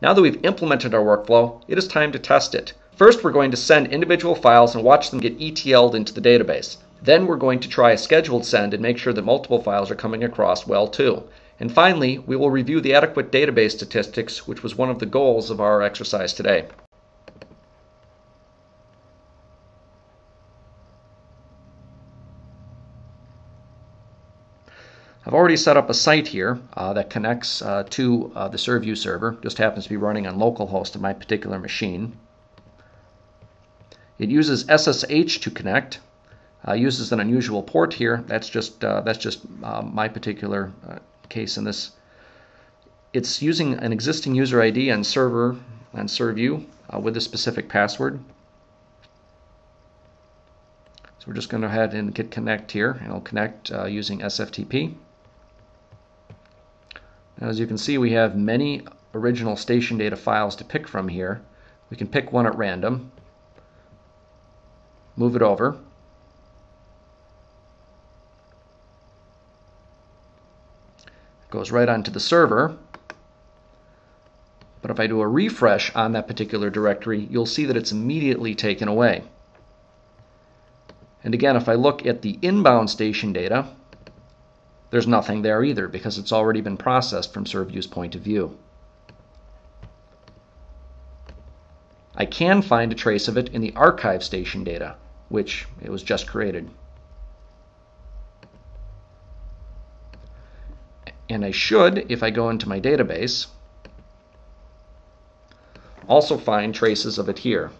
Now that we've implemented our workflow, it is time to test it. First, we're going to send individual files and watch them get ETL'd into the database. Then we're going to try a scheduled send and make sure that multiple files are coming across well too. And finally, we will review the adequate database statistics, which was one of the goals of our exercise today. I've already set up a site here uh, that connects uh, to uh, the Serv-U server. Just happens to be running on localhost of my particular machine. It uses SSH to connect. Uh, uses an unusual port here. That's just uh, that's just uh, my particular case in this. It's using an existing user ID and server and Serv-U with a specific password. So we're just going to go ahead and get connect here, and it'll connect using SFTP. As you can see, we have many original station data files to pick from here. We can pick one at random, move it over, it goes right onto the server. But if I do a refresh on that particular directory, you'll see that it's immediately taken away. And again, if I look at the inbound station data, there's nothing there either because it's already been processed from Serv-U's point of view. I can find a trace of it in the archive station data, which it was just created. And I should, if I go into my database, also find traces of it here.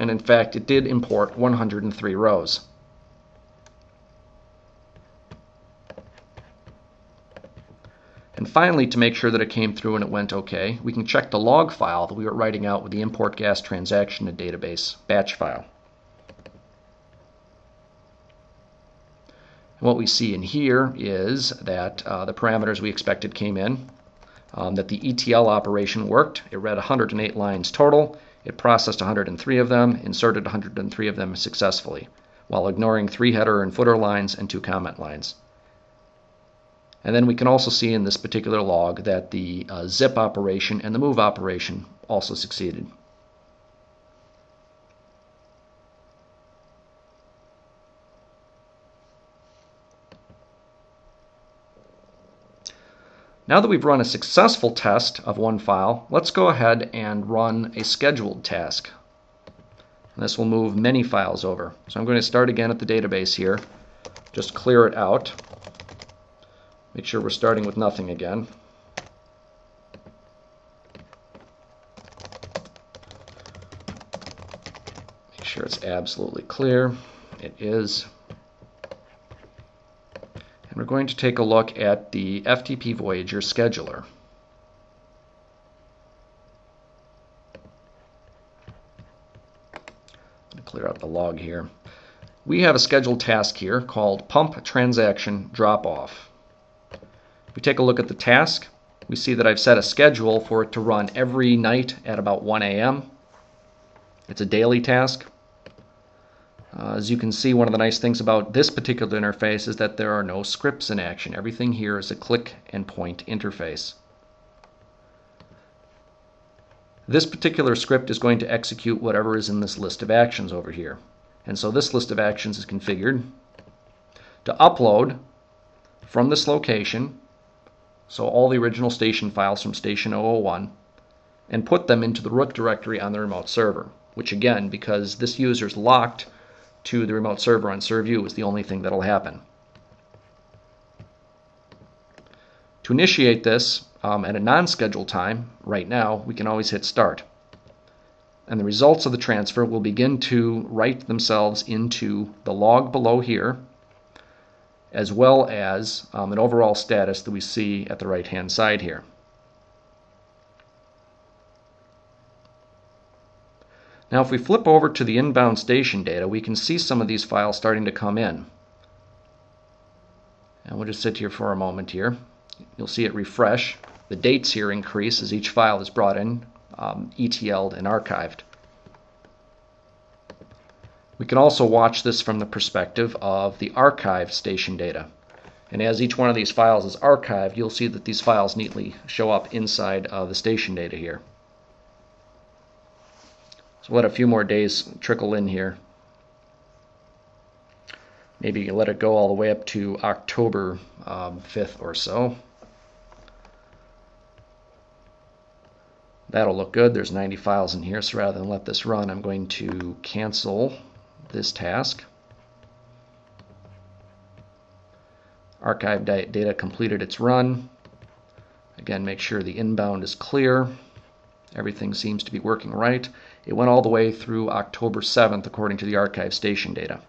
And in fact it did import 103 rows. And finally, to make sure that it came through and it went okay, we can check the log file that we were writing out with the import gas transaction to database batch file. And what we see in here is that uh, the parameters we expected came in, um, that the ETL operation worked. It read 108 lines total, it processed 103 of them, inserted 103 of them successfully, while ignoring three header and footer lines and two comment lines. And then we can also see in this particular log that the uh, zip operation and the move operation also succeeded. Now that we've run a successful test of one file, let's go ahead and run a scheduled task. And this will move many files over. So I'm going to start again at the database here. Just clear it out. Make sure we're starting with nothing again. Make sure it's absolutely clear. It is. Going to take a look at the FTP Voyager scheduler. clear out the log here. We have a scheduled task here called pump transaction drop off. If we take a look at the task, we see that I've set a schedule for it to run every night at about 1 a.m. It's a daily task. Uh, as you can see, one of the nice things about this particular interface is that there are no scripts in action. Everything here is a click and point interface. This particular script is going to execute whatever is in this list of actions over here. And so this list of actions is configured to upload from this location, so all the original station files from station 001, and put them into the root directory on the remote server, which again, because this user is locked to the remote server on Serv-U is the only thing that'll happen. To initiate this um, at a non-scheduled time, right now, we can always hit start. And the results of the transfer will begin to write themselves into the log below here, as well as um, an overall status that we see at the right-hand side here. Now if we flip over to the inbound station data, we can see some of these files starting to come in. And we'll just sit here for a moment here. You'll see it refresh. The dates here increase as each file is brought in, um, ETL'd, and archived. We can also watch this from the perspective of the archive station data. And as each one of these files is archived, you'll see that these files neatly show up inside uh, the station data here. Let a few more days trickle in here. Maybe let it go all the way up to October um, 5th or so. That'll look good. There's 90 files in here, so rather than let this run, I'm going to cancel this task. Archive data completed its run. Again, make sure the inbound is clear. Everything seems to be working right. It went all the way through October 7th according to the archive station data.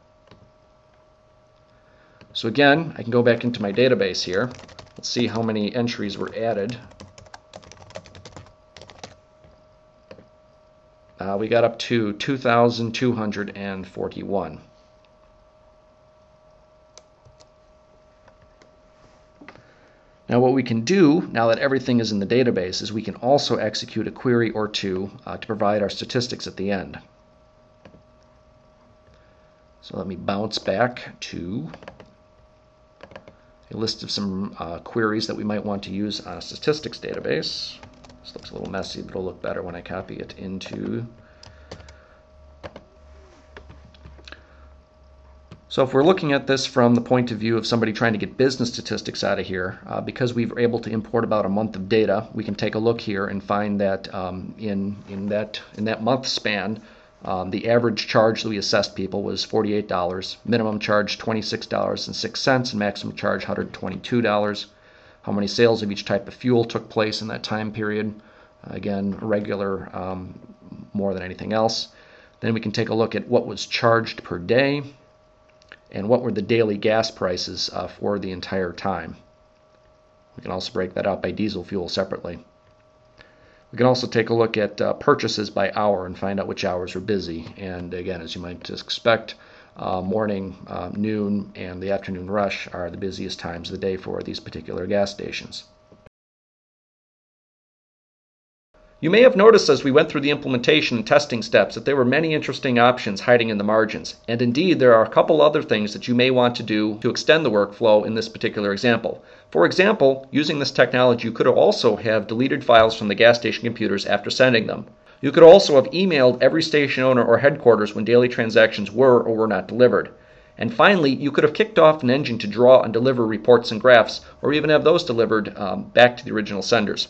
So again, I can go back into my database here. Let's see how many entries were added. Uh, we got up to 2,241. Now what we can do, now that everything is in the database, is we can also execute a query or two uh, to provide our statistics at the end. So let me bounce back to a list of some uh, queries that we might want to use on a statistics database. This looks a little messy, but it'll look better when I copy it into So if we're looking at this from the point of view of somebody trying to get business statistics out of here, uh, because we have able to import about a month of data, we can take a look here and find that um, in in that in that month span, um, the average charge that we assessed people was $48. Minimum charge $26.06, and maximum charge $122. How many sales of each type of fuel took place in that time period? Again, regular um, more than anything else. Then we can take a look at what was charged per day and what were the daily gas prices uh, for the entire time. We can also break that out by diesel fuel separately. We can also take a look at uh, purchases by hour and find out which hours are busy. And again, as you might expect, uh, morning, uh, noon, and the afternoon rush are the busiest times of the day for these particular gas stations. You may have noticed as we went through the implementation and testing steps that there were many interesting options hiding in the margins. And indeed, there are a couple other things that you may want to do to extend the workflow in this particular example. For example, using this technology, you could also have deleted files from the gas station computers after sending them. You could also have emailed every station owner or headquarters when daily transactions were or were not delivered. And finally, you could have kicked off an engine to draw and deliver reports and graphs, or even have those delivered um, back to the original senders.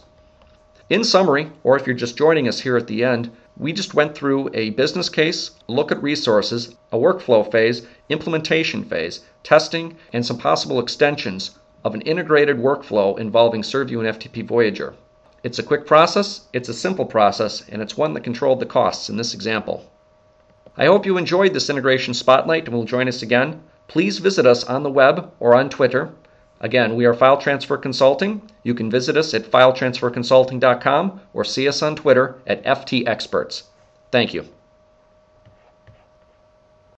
In summary, or if you're just joining us here at the end, we just went through a business case, look at resources, a workflow phase, implementation phase, testing, and some possible extensions of an integrated workflow involving ServU and FTP Voyager. It's a quick process, it's a simple process, and it's one that controlled the costs in this example. I hope you enjoyed this integration spotlight and will join us again. Please visit us on the web or on Twitter Again, we are File Transfer Consulting. You can visit us at filetransferconsulting.com or see us on Twitter at FT Experts. Thank you.